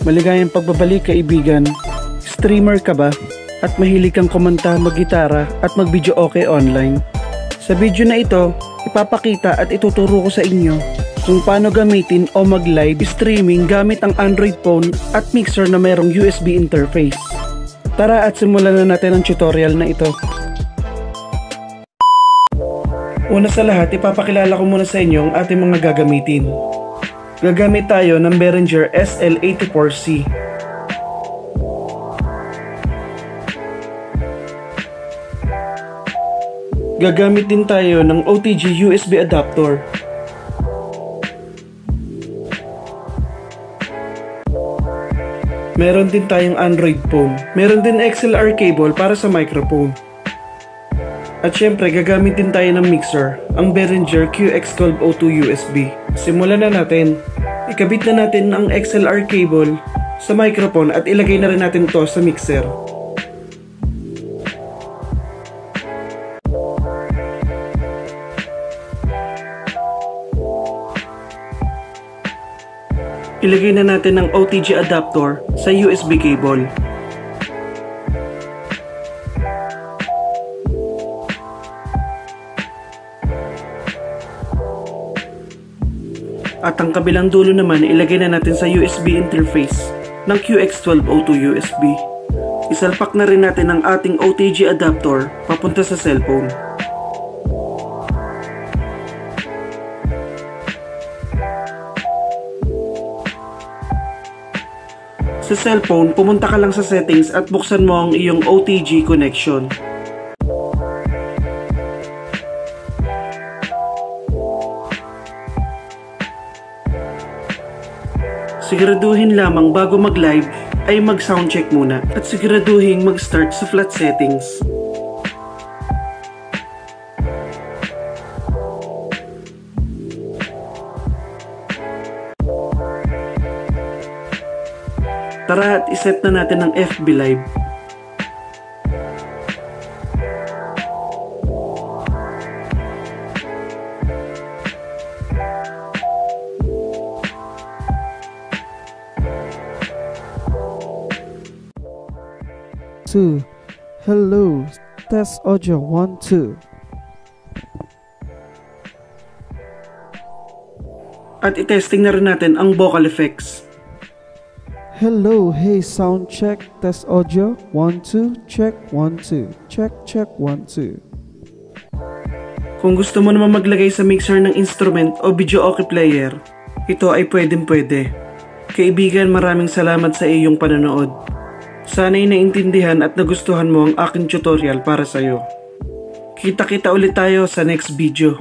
Maligayang pagbabalik kaibigan. Streamer ka ba? At mahilig kang kumanta, maggitara at mag-video okay online? Sa video na ito, ipapakita at ituturo ko sa inyo kung paano gamitin o mag-live streaming gamit ang Android phone at mixer na mayroong USB interface. Tara at simulan na natin ang tutorial na ito. Una sa lahat, ipapakilala ko muna sa inyo ang ating mga gagamitin. Gagamit tayo ng Behringer SL84C. Gagamit din tayo ng OTG USB adapter. Meron din tayong Android phone. Meron din XLR cable para sa microphone. At syempre, gagamit din tayo ng mixer, ang Behringer QX1202 USB. Simulan na natin. Ikabit na natin ang XLR cable sa microphone at ilagay na rin natin to sa mixer. Ilagay na natin ang OTG adapter sa USB cable. At ang kabilang dulo naman ilagay na natin sa USB interface ng QX1202 USB. Isalpak na rin natin ang ating OTG adapter papunta sa cellphone. Sa cellphone, pumunta ka lang sa settings at buksan mo ang iyong OTG connection. Siguraduhin lamang bago mag-live ay mag-soundcheck muna at siguraduhin mag-start sa flat settings. Tara at iset na natin ang FB Live. Two. Hello, test audio one two. At itesting na rin natin ang vocal effects. Hello, hey, sound check, test audio one two, check one two, check check one two. Kung gusto mo naman maglagay sa mixer ng instrument o video okay player, ito ay pwedeng pwede. Kaibigan, maraming salamat sa iyong panonood. Sana'y naintindihan at nagustuhan mo ang aking tutorial para sa iyo. Kita-kita ulit tayo sa next video.